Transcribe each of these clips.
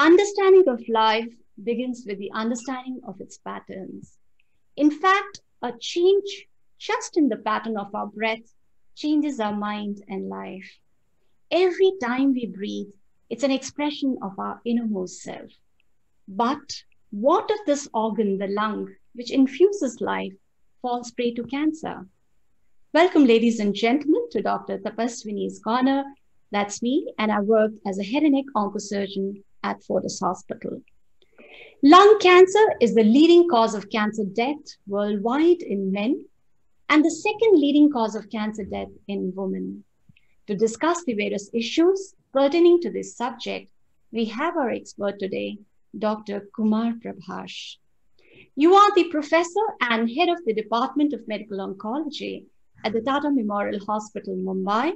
Understanding of life begins with the understanding of its patterns. In fact, a change just in the pattern of our breath changes our mind and life. Every time we breathe, it's an expression of our innermost self. But what if this organ, the lung, which infuses life, falls prey to cancer? Welcome, ladies and gentlemen, to Dr. Tapaswini's Corner. That's me, and I work as a head and neck oncosurgeon at Fortis Hospital. Lung cancer is the leading cause of cancer death worldwide in men and the second leading cause of cancer death in women. To discuss the various issues pertaining to this subject, we have our expert today, Dr. Kumar Prabhash. You are the professor and head of the Department of Medical Oncology at the Tata Memorial Hospital, Mumbai.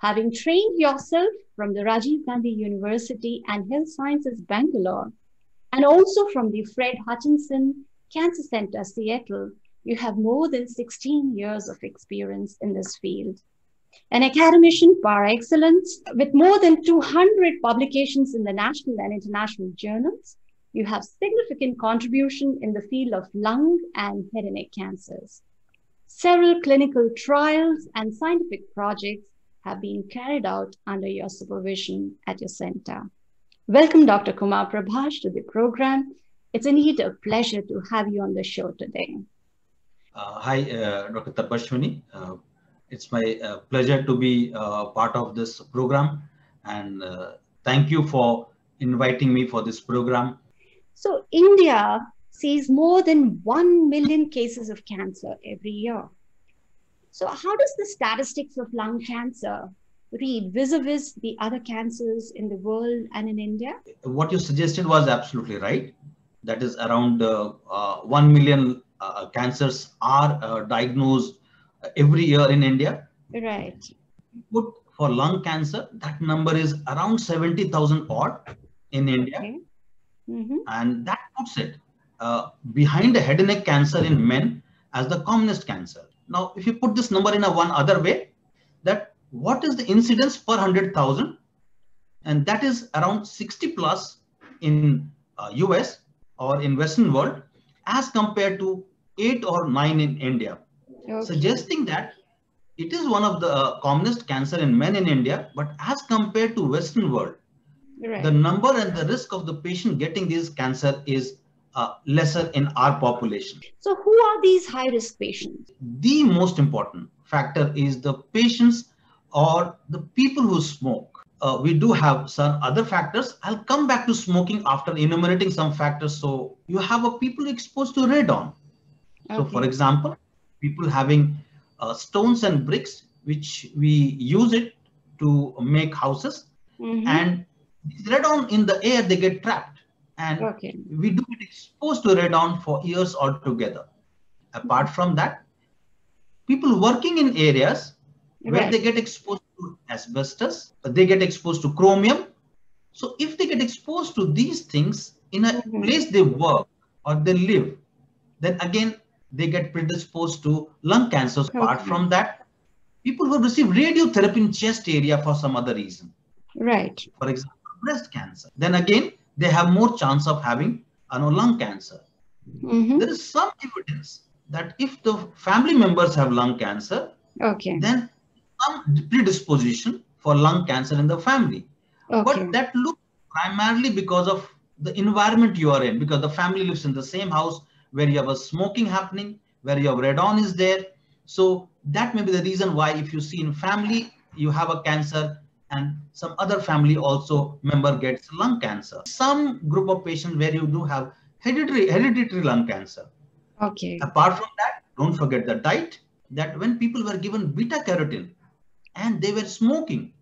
Having trained yourself from the Rajiv Gandhi University and Health Sciences, Bangalore, and also from the Fred Hutchinson Cancer Center, Seattle, you have more than 16 years of experience in this field. An academician par excellence with more than 200 publications in the national and international journals, you have significant contribution in the field of lung and head and neck cancers. Several clinical trials and scientific projects have been carried out under your supervision at your center. Welcome, Dr. Kumar Prabhash, to the program. It's indeed a pleasure to have you on the show today. Uh, hi, uh, Dr. Tapaswini. Uh, it's my uh, pleasure to be uh, part of this program and uh, thank you for inviting me for this program. So, India sees more than 1 million cases of cancer every year. So, how does the statistics of lung cancer read vis-a-vis the other cancers in the world and in India? What you suggested was absolutely right. That is around 1 million uh, cancers are uh, diagnosed every year in India. Right. But for lung cancer, that number is around 70,000 odd in India. Okay. Mm-hmm. And that puts it uh, behind the head and neck cancer in men as the commonest cancer. Now, if you put this number in a one other way, that what is the incidence per 100,000? And that is around 60 plus in uh, US or in Western world as compared to eight or nine in India, okay. suggesting that it is one of the uh, commonest cancer in men in India, but as compared to Western world, right. the number and the risk of the patient getting this cancer is uh, lesser in our population. So who are these high risk patients? The most important factor is the patients or the people who smoke. Uh, we do have some other factors. I'll come back to smoking after enumerating some factors. So you have a people exposed to radon. So for example, people having uh, stones and bricks, which we use it to make houses mm-hmm. and radon in the air, they get trapped. And okay. we do get exposed to radon for years altogether. Apart mm-hmm. from that, people working in areas right. where they get exposed to asbestos, they get exposed to chromium. So if they get exposed to these things in a mm-hmm. place they work or they live, then again they get predisposed to lung cancers. Okay. Apart from that, people who receive radiotherapy in chest area for some other reason. Right. For example, breast cancer. Then again, they have more chance of having know, lung cancer. Mm-hmm. There is some evidence that if the family members have lung cancer, okay, then some predisposition for lung cancer in the family. Okay. But that looks primarily because of the environment you are in, because the family lives in the same house, where you have a smoking happening, where your radon is there. So that may be the reason why if you see in family, you have a cancer and some other family also member gets lung cancer. Some group of patients where you do have hereditary, hereditary lung cancer. Okay. Apart from that, don't forget the diet that when people were given beta carotene and they were smoking,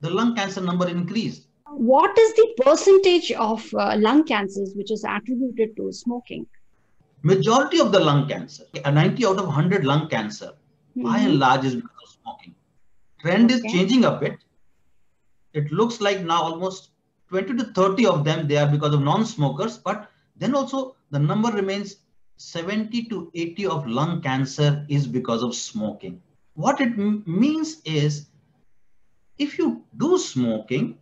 the lung cancer number increased. What is the percentage of uh, lung cancers which is attributed to smoking? Majority of the lung cancer, 90 out of 100 lung cancer, mm-hmm. by and large is because of smoking. Trend okay. is changing a bit. It looks like now almost 20 to 30 of them, they are because of non-smokers, but then also the number remains 70 to 80 of lung cancer is because of smoking. What it means is if you do smoking,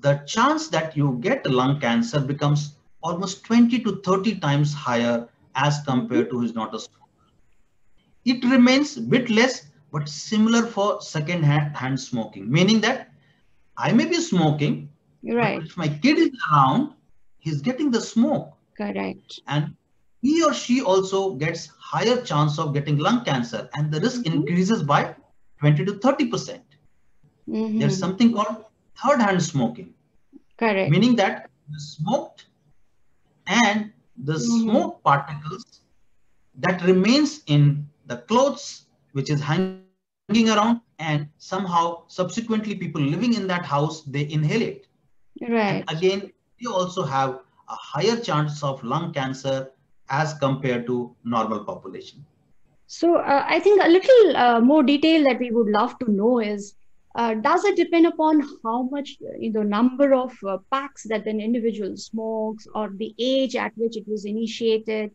the chance that you get lung cancer becomes almost 20 to 30 times higher as compared to who is not a smoker. It remains bit less, but similar for second hand, hand smoking, meaning that I may be smoking, right. if my kid is around, he's getting the smoke. Correct. And he or she also gets higher chance of getting lung cancer and the risk mm-hmm. increases by 20 to 30 percent mm-hmm. there's something called third hand smoking correct meaning that you smoked and the mm-hmm. smoke particles that remains in the clothes which is hanging around and somehow subsequently people living in that house they inhale it right. and again you also have a higher chance of lung cancer as compared to normal population. So uh, i think a little uh, more detail that we would love to know is uh, does it depend upon how much you know number of uh, packs that an individual smokes or the age at which it was initiated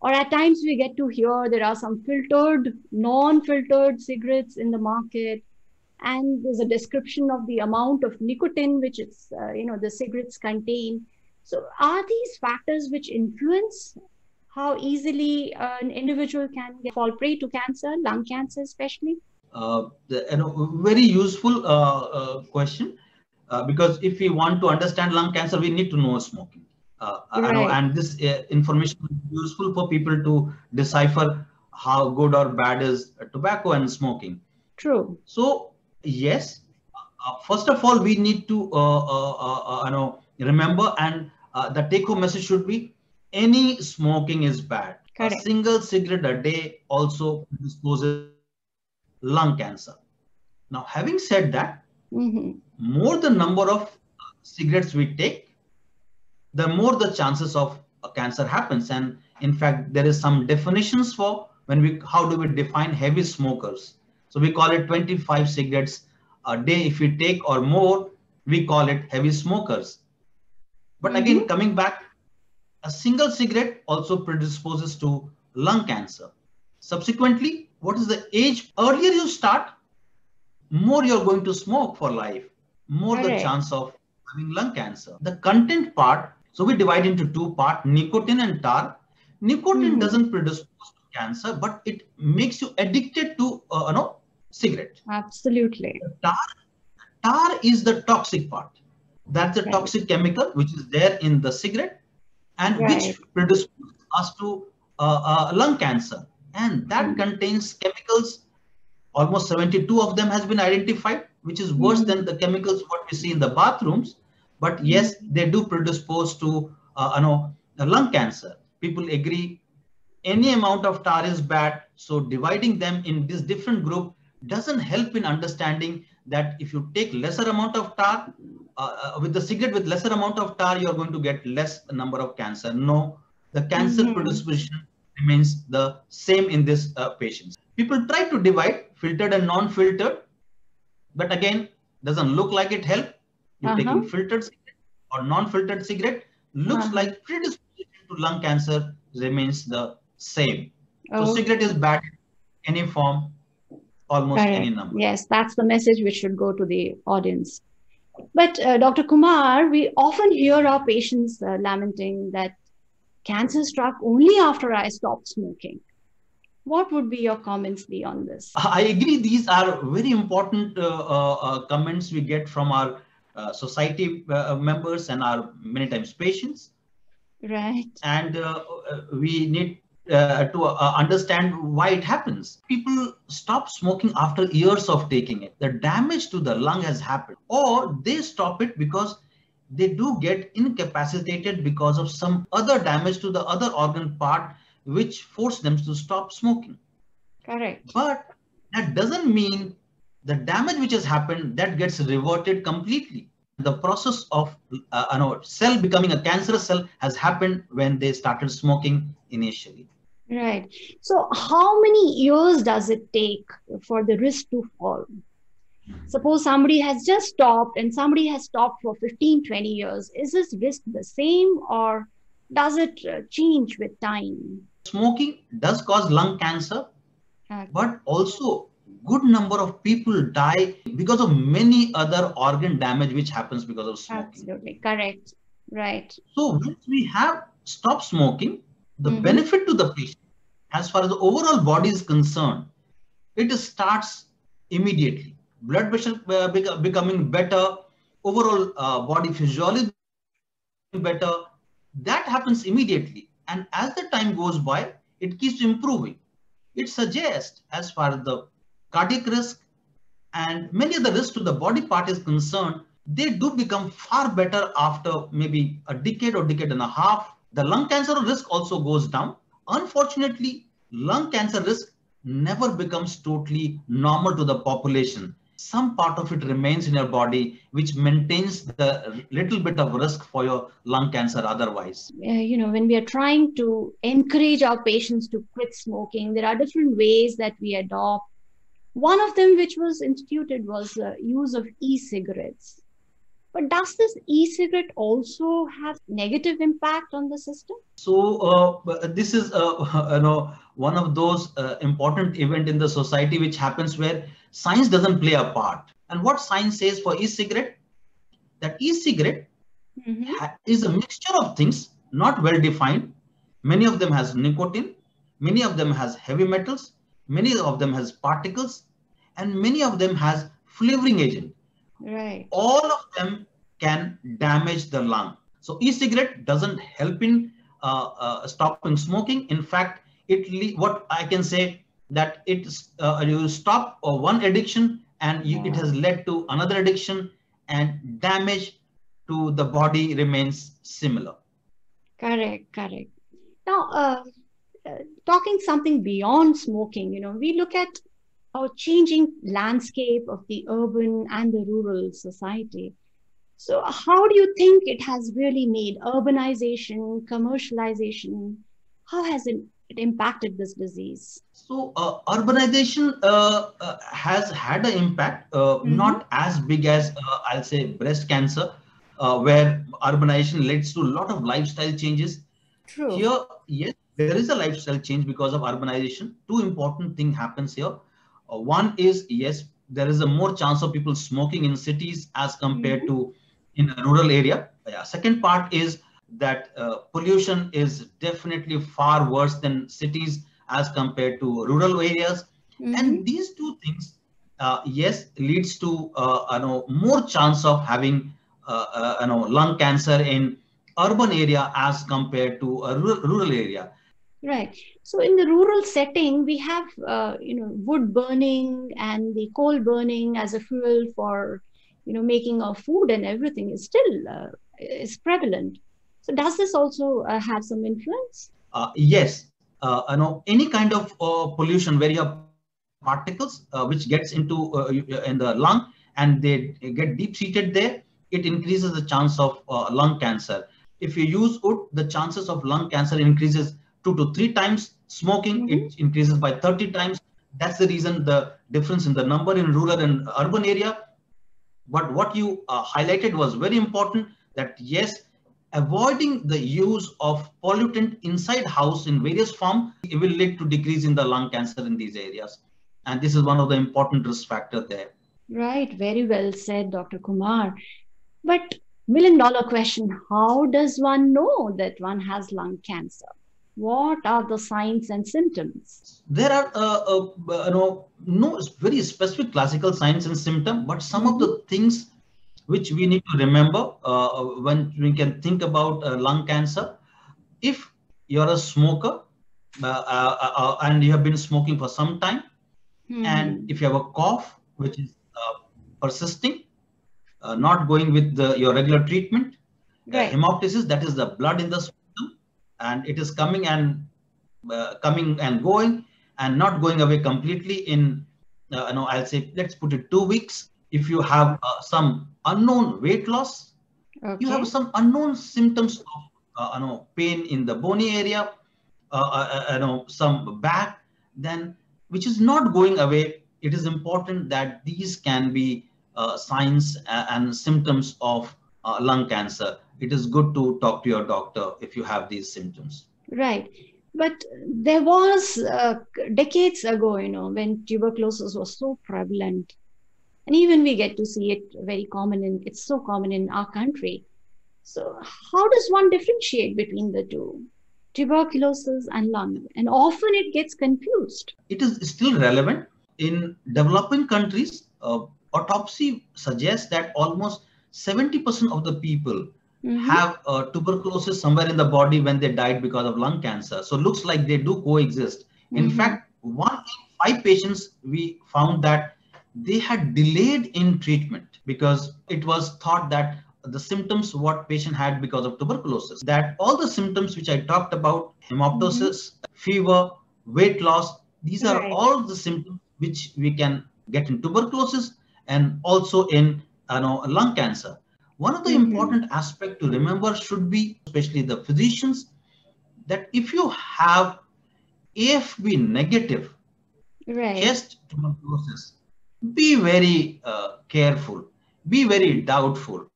or at times we get to hear there are some filtered non-filtered cigarettes in the market. And there's a description of the amount of nicotine which it's uh, you know the cigarettes contain. So are these factors which influence how easily uh, an individual can fall prey to cancer lung cancer especially? Uh, you know, very useful uh, uh, question. Because if we want to understand lung cancer, we need to know smoking. Uh, right. Know, and this uh, information is useful for people to decipher how good or bad is tobacco and smoking. True. So yes, uh, first of all, we need to you know remember and the take-home message should be any smoking is bad. Correct. A single cigarette a day also disposes lung cancer. Now, having said that, mm-hmm. more the number of cigarettes we take, the more the chances of a cancer happens. And in fact, there is some definitions for when we how do we define heavy smokers. So we call it 25 cigarettes a day. If we take or more, we call it heavy smokers. But mm-hmm. again, coming back, a single cigarette also predisposes to lung cancer. Subsequently, what is the age earlier you start more you're going to smoke for life more the chance of having lung cancer the content part so we divide into two part nicotine and tar. Nicotine mm-hmm. doesn't produce cancer but it makes you addicted to uh, you know cigarette. Absolutely. Tar tar is the toxic part. That's the right. toxic chemical which is there in the cigarette and right. which produces us to uh, uh, lung cancer. And that mm contains chemicals. Almost 72 of them has been identified which is worse mm than the chemicals what we see in the bathrooms but yes mm they do predispose to uh, you know lung cancer people agree any amount of tar is bad so dividing them in this different group doesn't help in understanding that if you take lesser amount of tar uh, uh with the cigarette with lesser amount of tar you're going to get less number of cancer no the cancer mm-hmm. predisposition remains the same in this uh, patients. People try to divide filtered and non-filtered, but again, doesn't look like it help. You're uh-huh. taking filtered cigarette or non-filtered cigarette, looks uh-huh. like predisposition to lung cancer remains the same. Oh. So cigarette is bad in any form, almost Correct. any number. Yes, that's the message which should go to the audience. But uh, Dr. Kumar, we often hear our patients uh, lamenting that cancer struck only after I stopped smoking. What would be your comments be on this? I agree. These are very important uh, uh, uh comments we get from our uh, society uh, members and our many times patients. Right. And uh, we need to understand why it happens. People stop smoking after years of taking it. The damage to the lung has happened, or they stop it because they do get incapacitated because of some other damage to the other organ part which force them to stop smoking correct but that doesn't mean the damage which has happened that gets reverted completely the process of uh, you know, cell becoming a cancerous cell has happened when they started smoking initially right so how many years does it take for the risk to fall Suppose somebody has just stopped and somebody has stopped for 15, 20 years. Is this risk the same or does it uh, change with time? Smoking does cause lung cancer, okay. but also good number of people die because of many other organ damage which happens because of smoking. Absolutely correct. Right. So once we have stopped smoking, the mm-hmm. benefit to the patient, as far as the overall body is concerned, it starts immediately. Blood pressure uh, becoming better, overall uh, body physiology better. That happens immediately. And as the time goes by, it keeps improving. It suggests, as far as the cardiac risk and many other risks to the body part is concerned, they do become far better after maybe a decade or decade and a half. The lung cancer risk also goes down. Unfortunately, lung cancer risk never becomes totally normal to the population. Some part of it remains in your body, which maintains the little bit of risk for your lung cancer otherwise. Uh, you know, when we are trying to encourage our patients to quit smoking, there are different ways that we adopt. One of them, which was instituted, was the use of e cigarettes. But does this e-cigarette also have negative impact on the system? So uh, this is uh, you know one of those uh, important event in the society which happens where science doesn't play a part. And what science says for e-cigarette, that e-cigarette mm-hmm. is a mixture of things not well defined. Many of them has nicotine, many of them has heavy metals, many of them has particles, and many of them has flavoring agent Right. All of them can damage the lung. So e-cigarette doesn't help in uh, uh, stopping smoking. In fact, it what I can say that it uh, you stop uh, one addiction and you, yeah. it has led to another addiction and damage to the body remains similar. Correct, correct. Now, uh, uh, talking something beyond smoking, you know, we look at our changing landscape of the urban and the rural society. So, how do you think it has really made urbanization, commercialization? How has it, it impacted this disease? So, uh, urbanization uh, uh, has had an impact, uh, mm-hmm. not as big as uh, I'll say breast cancer, uh, where urbanization leads to a lot of lifestyle changes. True. Here, yes, there is a lifestyle change because of urbanization. Two important thing happens here. Uh, one is yes, there is a more chance of people smoking in cities as compared mm-hmm. to in a rural area. Yeah. Second part is that uh, pollution is definitely far worse than cities as compared to rural areas. Mm-hmm. And these two things, uh, yes, leads to uh, you know more chance of having uh, uh, you know lung cancer in urban area as compared to a rural, rural area. Right. So in the rural setting, we have uh, you know wood burning and the coal burning as a fuel for you know making our food and everything is still uh, is prevalent. So does this also uh, have some influence? Uh, yes. Uh, you know any kind of uh, pollution where you have particles which gets into in the lung and they get deep seated there, it increases the chance of lung cancer. If you use wood, the chances of lung cancer increases two to three times. Smoking, mm-hmm. it increases by 30 times. That's the reason the difference in the number in rural and urban area. But what you uh, highlighted was very important that yes, avoiding the use of pollutant inside house in various form it will lead to decrease in the lung cancer in these areas. And this is one of the important risk factor there. Right. Very well said, Dr. Kumar. But million dollar question, how does one know that one has lung cancer? What are the signs and symptoms? There are, uh, uh, you know, no very specific classical signs and symptoms, but some of the mm-hmm. things which we need to remember uh, when we can think about uh, lung cancer. If you're a smoker uh, uh, and you have been smoking for some time, mm-hmm. and if you have a cough which is persisting, not going with the, your regular treatment, right. hemoptysis, that is the blood in the and it is coming and uh, coming and going and not going away completely in uh, know i'll say let's put it two weeks. If you have uh, some unknown weight loss okay. you have some unknown symptoms of uh, you know pain in the bony area uh, uh, you know some back then which is not going away. It is important that these can be signs and symptoms of lung cancer it is good to talk to your doctor if you have these symptoms. Right. But there was uh, decades ago, you know, when tuberculosis was so prevalent, and even we get to see it very common in it's so common in our country. So how does one differentiate between the two? Tuberculosis and lung, and often it gets confused. It is still relevant in developing countries. Uh, autopsy suggests that almost 70% of the people mm-hmm. have uh, tuberculosis somewhere in the body when they died because of lung cancer. So looks like they do coexist. Mm-hmm. In fact, one in five patients we found that they had delayed in treatment because it was thought that the symptoms what patient had because of tuberculosis that all the symptoms which i talked about hemoptysis mm-hmm. fever weight loss these are all the symptoms which we can get in tuberculosis and also in you know, lung cancer one of the mm-hmm. important aspect to remember should be especially the physicians that if you have AFB negative right. chest tuberculosis be very uh, careful be very doubtful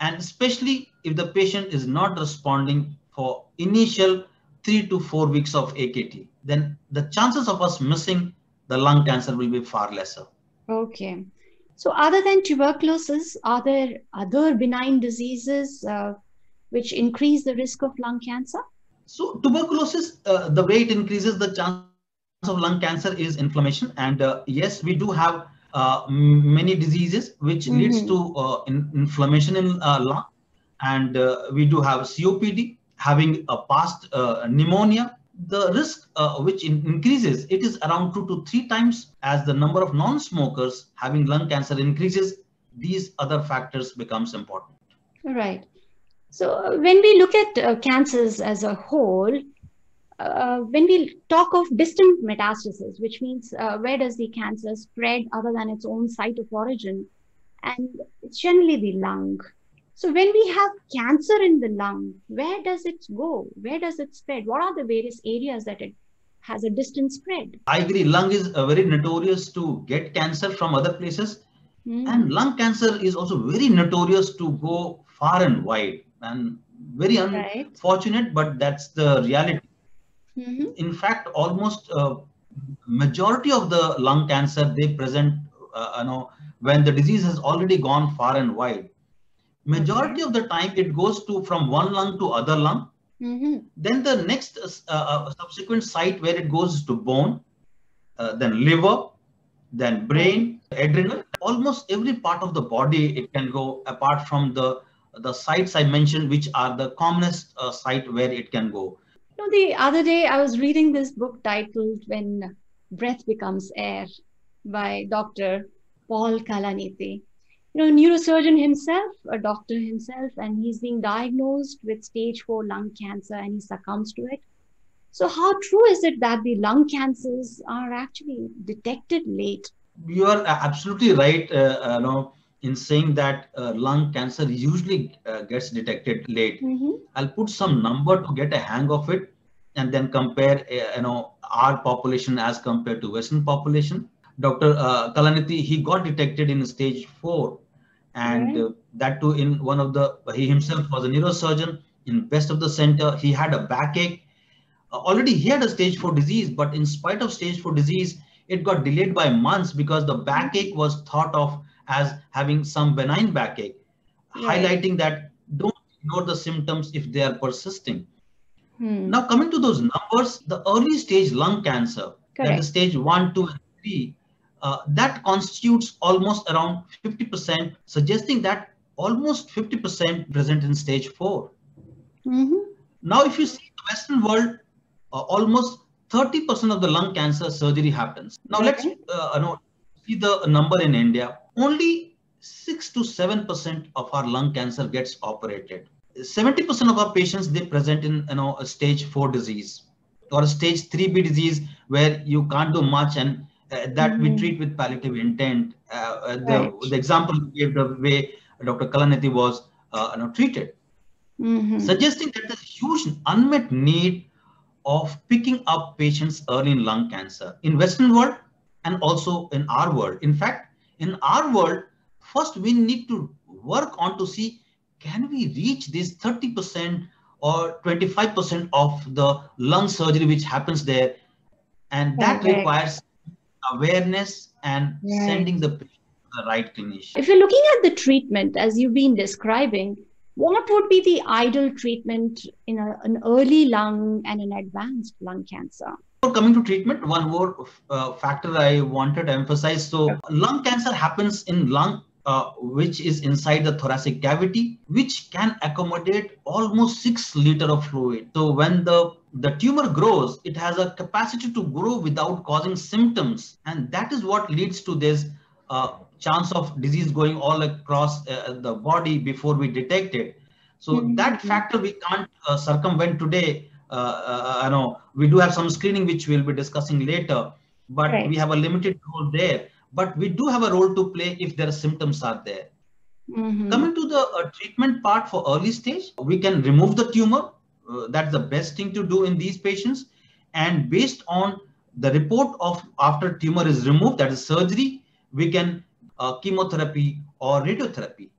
and especially if the patient is not responding for initial three to four weeks of AKT, then the chances of us missing the lung cancer will be far lesser. Okay. So, other than tuberculosis, are there other benign diseases uh, which increase the risk of lung cancer? So, tuberculosis, uh, the way it increases the chance of lung cancer is inflammation. And uh, yes, we do have uh, many diseases which mm-hmm. leads to uh, in, inflammation in uh, lung and uh, we do have copd having a past uh, pneumonia the risk uh, which in- increases it is around two to three times as the number of non-smokers having lung cancer increases these other factors becomes important right so when we look at cancers as a whole uh, when we talk of distant metastasis, which means uh, where does the cancer spread other than its own site of origin? And it's generally the lung. So when we have cancer in the lung, where does it go? Where does it spread? What are the various areas that it has a distant spread? I agree. Lung is very notorious to get cancer from other places. Mm. And lung cancer is also very notorious to go far and wide and very unfortunate, right. but that's the reality Mm-hmm. In fact, almost uh, majority of the lung cancer they present, uh, you know, when the disease has already gone far and wide. Majority of the time, it goes to from one lung to other lung. Mm-hmm. Then the next uh, uh subsequent site where it goes to bone, uh, then liver, then brain, adrenal. Almost every part of the body it can go apart from the the sites I mentioned, which are the commonest uh, site where it can go you know, the other day I was reading this book titled When Breath Becomes Air by Dr. Paul Kalanithi. You know, neurosurgeon himself, a doctor himself, and he's being diagnosed with stage four lung cancer and he succumbs to it. So, how true is it that the lung cancers are actually detected late? You are absolutely right. Uh, uh, no, in saying that uh, lung cancer usually uh, gets detected late. Mm-hmm. I'll put some number to get a hang of it and then compare uh, you know our population as compared to Western population. Dr. Uh, Kalanithi, he got detected in stage four and right. uh, that too in one of the, he himself was a neurosurgeon in best of the center. He had a backache. Uh, already he had a stage four disease, but in spite of stage four disease, it got delayed by months because the backache was thought of as having some benign backache, right. highlighting that don't ignore the symptoms if they are persisting. Hmm. Now, coming to those numbers, the early stage lung cancer, Correct. that is stage one, two, and three, uh, that constitutes almost around 50%, suggesting that almost 50% present in stage 4 mm-hmm. Now, if you see the Western world, uh, almost 30% of the lung cancer surgery happens. Now, okay. let's uh, know, see the number in India only 6 to 7% of our lung cancer gets operated. 70% of our patients they present in you know a stage 4 disease or a stage 3b disease where you can't do much and uh, that mm-hmm. we treat with palliative intent uh, uh, the, right. the example gave the way dr kalanithi was uh, you know, treated mm-hmm. suggesting that there's huge unmet need of picking up patients early in lung cancer in western world and also in our world in fact in our world, first we need to work on to see can we reach this 30% or 25% of the lung surgery which happens there. And that okay. requires awareness and right. sending the patient to the right clinician. If you're looking at the treatment as you've been describing, what would be the ideal treatment in a, an early lung and an advanced lung cancer? coming to treatment, one more uh, factor I wanted to emphasize. So, lung cancer happens in lung uh, which is inside the thoracic cavity, which can accommodate almost six liter of fluid. So when the the tumor grows, it has a capacity to grow without causing symptoms, and that is what leads to this uh, chance of disease going all across uh, the body before we detect it. So mm-hmm. that factor we can't uh, circumvent today. Uh, uh, I know we do have some screening which we'll be discussing later, but right. we have a limited role there but we do have a role to play if there are symptoms are there. Mm-hmm. Coming to the uh, treatment part for early stage, we can remove the tumor. Uh, that's the best thing to do in these patients. And based on the report of after tumor is removed, that is surgery, we can uh, chemotherapy or radiotherapy.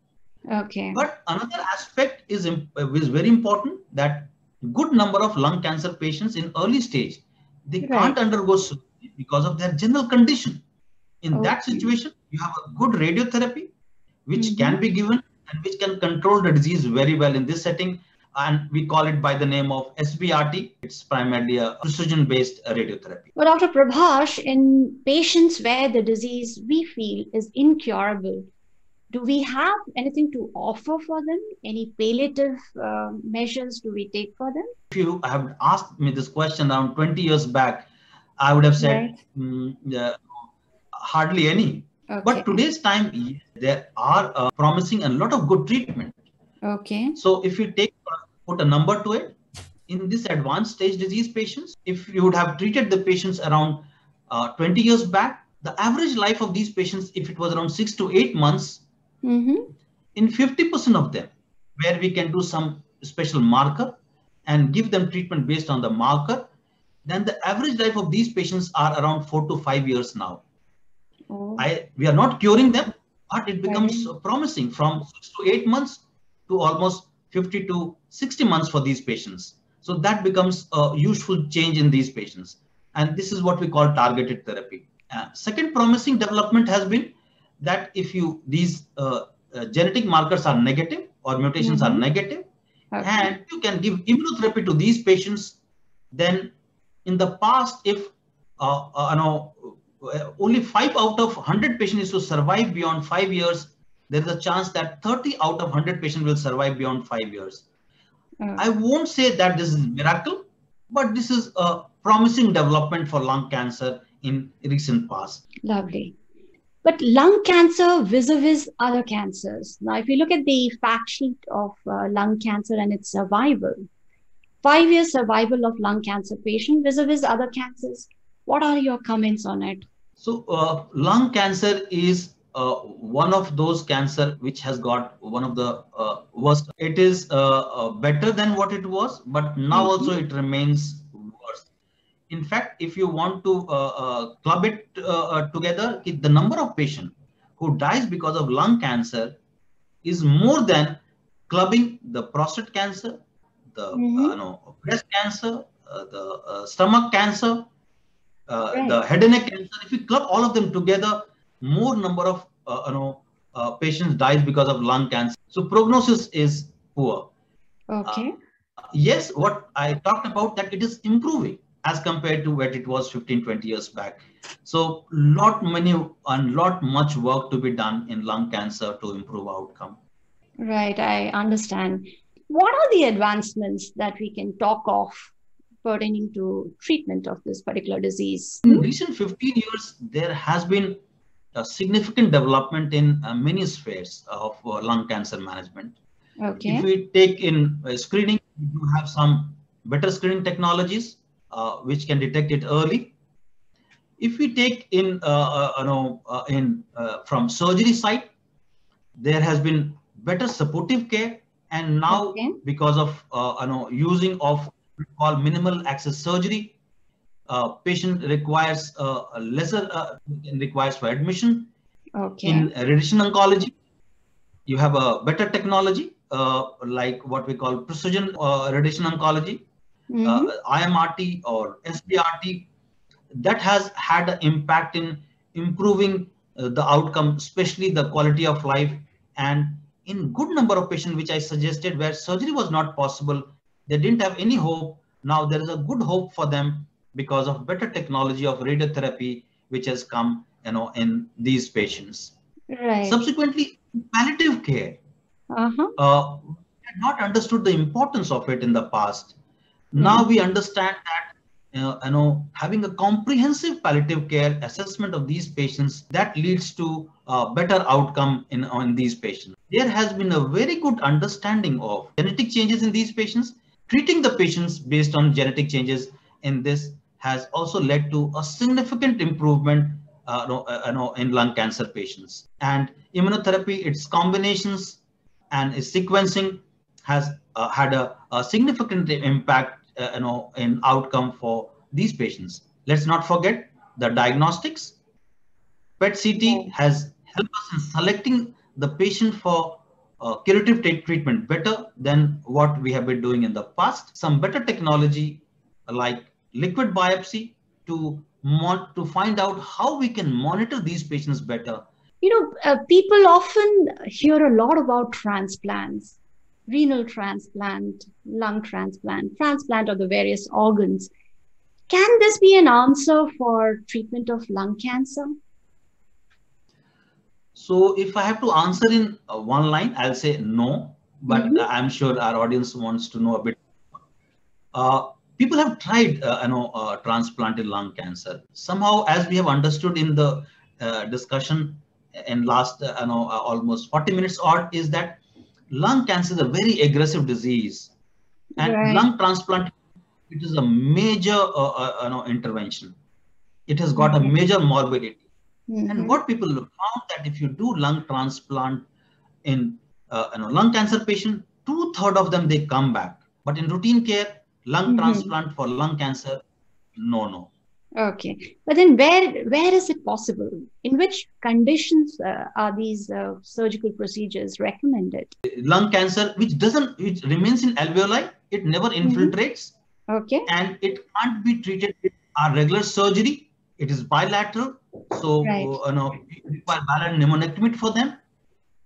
Okay. But another aspect is, is very important that good number of lung cancer patients in early stage, they right. can't undergo surgery because of their general condition. In okay. that situation, you have a good radiotherapy, which mm-hmm. can be given and which can control the disease very well in this setting. And we call it by the name of SBRT. It's primarily a precision based radiotherapy. Well, Dr. Prabhash, in patients where the disease we feel is incurable, do we have anything to offer for them? Any palliative uh, measures do we take for them? If you have asked me this question around 20 years back, I would have said right. um, hardly any. Okay. But today's time, there are uh, promising a lot of good treatment. Okay. So if you take put a number to it, in this advanced stage disease patients, if you would have treated the patients around uh, 20 years back, the average life of these patients, if it was around six to eight months, mm-hmm. in 50% of them, where we can do some special marker and give them treatment based on the marker, then the average life of these patients are around four to five years now. Oh. I we are not curing them, but it becomes right. promising from six to eight months to almost 50 to 60 months for these patients. So that becomes a useful change in these patients. And this is what we call targeted therapy. Uh, second promising development has been that if you these uh, uh, genetic markers are negative or mutations mm-hmm. are negative, okay. and you can give immunotherapy to these patients, then in the past, if uh, uh, you know only 5 out of 100 patients to survive beyond 5 years, there is a chance that 30 out of 100 patients will survive beyond 5 years. Mm. I won't say that this is miracle, but this is a promising development for lung cancer in recent past. Lovely. But lung cancer vis-a-vis other cancers. Now, if you look at the fact sheet of uh, lung cancer and its survival, five-year survival of lung cancer patient vis-a-vis other cancers, what are your comments on it? So uh, lung cancer is uh, one of those cancer which has got one of the uh, worst. It is uh, uh, better than what it was, but now mm-hmm. also it remains worse. In fact, if you want to uh, club it together, the number of patients who dies because of lung cancer is more than clubbing the prostate cancer, the mm-hmm. know, breast cancer, the stomach cancer, right. the head and neck cancer, if we club all of them together, more number of uh, you know uh, patients dies because of lung cancer. So prognosis is poor. Okay. Uh, yes, what I talked about that it is improving as compared to what it was 15, 20 years back. So lot many and lot much work to be done in lung cancer to improve outcome. Right, I understand. What are the advancements that we can talk of pertaining to treatment of this particular disease? In recent 15 years, there has been a significant development in uh, many spheres of uh, lung cancer management. Okay. If we take in uh, screening, we have some better screening technologies uh, which can detect it early. If we take in, uh, uh, you know, in from surgery side, there has been better supportive care, and now okay. because of you know using of we call minimal access surgery. Uh, patient requires uh, a lesser uh, requires for admission. Okay. In radiation oncology, you have a better technology uh, like what we call precision uh, radiation oncology, uh, IMRT or SBRT, that has had an impact in improving uh, the outcome, especially the quality of life. And in good number of patients, which I suggested where surgery was not possible, they didn't have any hope. Now there is a good hope for them because of better technology of radiotherapy, which has come, you know, in these patients. right. Subsequently, palliative care uh-huh. uh, had not understood the importance of it in the past. Now we understand that uh, you know having a comprehensive palliative care assessment of these patients that leads to uh, better outcome in on these patients. There has been a very good understanding of genetic changes in these patients. Treating the patients based on genetic changes in this has also led to a significant improvement uh, no, uh, no, in lung cancer patients. And immunotherapy, its combinations and its sequencing has uh, had a, a significant impact uh, you know, in outcome for these patients. Let's not forget the diagnostics. PET CT has helped us in selecting the patient for uh, curative treatment better than what we have been doing in the past. Some better technology like liquid biopsy to to find out how we can monitor these patients better. You know, uh, people often hear a lot about transplants, renal transplant, lung transplant, transplant of the various organs. Can this be an answer for treatment of lung cancer? So, if I have to answer in uh, one line, I'll say no, but mm-hmm. I'm sure our audience wants to know a bit. Uh, people have tried, uh, you know, uh, transplanted lung cancer. Somehow, as we have understood in the uh, discussion in last, uh, you know, almost 40 minutes odd, is that lung cancer is a very aggressive disease, and right. lung transplant it is a major you know intervention. It has got mm-hmm. a major morbidity. Mm-hmm. And what people found that if you do lung transplant in uh, you know, lung cancer patient, two third of them they come back. But in routine care, lung mm-hmm. transplant for lung cancer, no, no. Okay, but then where where is it possible? In which conditions uh, are these uh, surgical procedures recommended? Lung cancer, which doesn't, which remains in alveoli, it never infiltrates. Okay. And it can't be treated with our regular surgery. It is bilateral so right. uh, you know require ballon pneumonectomy for them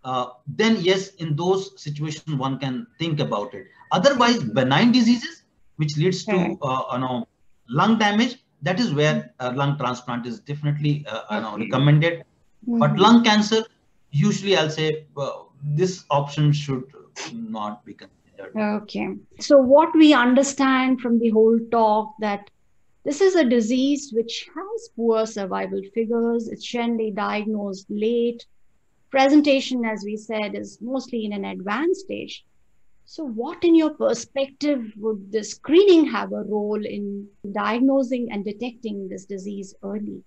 uh, then yes in those situations one can think about it otherwise benign diseases which leads to right. uh, you know lung damage that is where uh, lung transplant is definitely uh, you know recommended mm-hmm. but lung cancer usually i'll say uh, this option should not be considered okay so what we understand from the whole talk that this is a disease which has poor survival figures. It's generally diagnosed late. Presentation, as we said, is mostly in an advanced stage. So, what, in your perspective, would the screening have a role in diagnosing and detecting this disease early?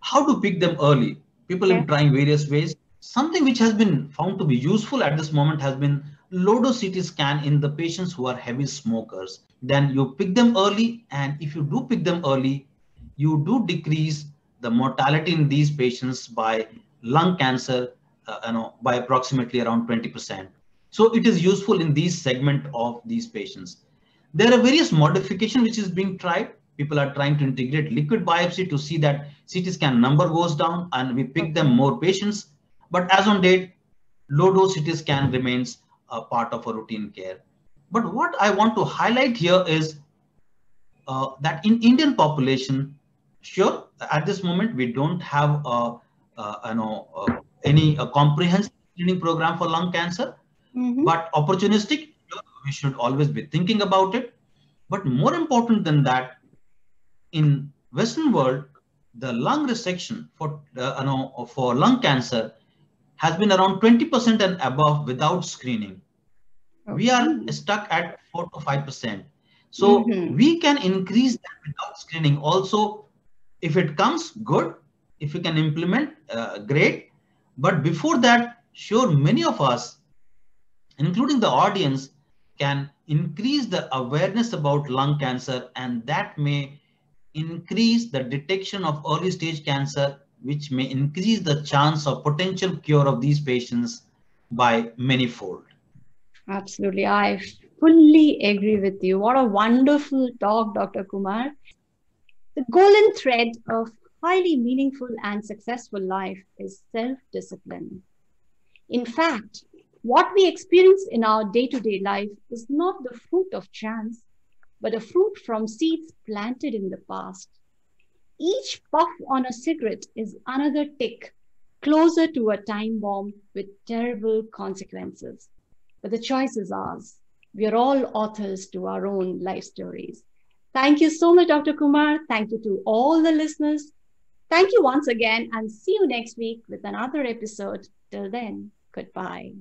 How to pick them early? People okay. are trying various ways. Something which has been found to be useful at this moment has been low dose CT scan in the patients who are heavy smokers then you pick them early. And if you do pick them early, you do decrease the mortality in these patients by lung cancer, uh, you know, by approximately around 20%. So it is useful in these segment of these patients. There are various modification which is being tried. People are trying to integrate liquid biopsy to see that CT scan number goes down and we pick them more patients. But as on date, low dose CT scan remains a part of a routine care. But what I want to highlight here is uh, that in Indian population, sure, at this moment, we don't have a, a you know, uh, any a comprehensive screening program for lung cancer, mm-hmm. but opportunistic, we should always be thinking about it. But more important than that, in Western world, the lung resection for uh, you know, for lung cancer has been around 20% and above without screening we are stuck at 4 to 5%. So mm-hmm. we can increase that without screening. Also, if it comes, good. If we can implement, uh, great. But before that, sure, many of us, including the audience, can increase the awareness about lung cancer, and that may increase the detection of early stage cancer, which may increase the chance of potential cure of these patients by many fold. Absolutely. I fully agree with you. What a wonderful talk, Dr. Kumar. The golden thread of highly meaningful and successful life is self discipline. In fact, what we experience in our day to day life is not the fruit of chance, but a fruit from seeds planted in the past. Each puff on a cigarette is another tick closer to a time bomb with terrible consequences. But the choice is ours. We are all authors to our own life stories. Thank you so much, Dr. Kumar. Thank you to all the listeners. Thank you once again and see you next week with another episode. Till then, goodbye.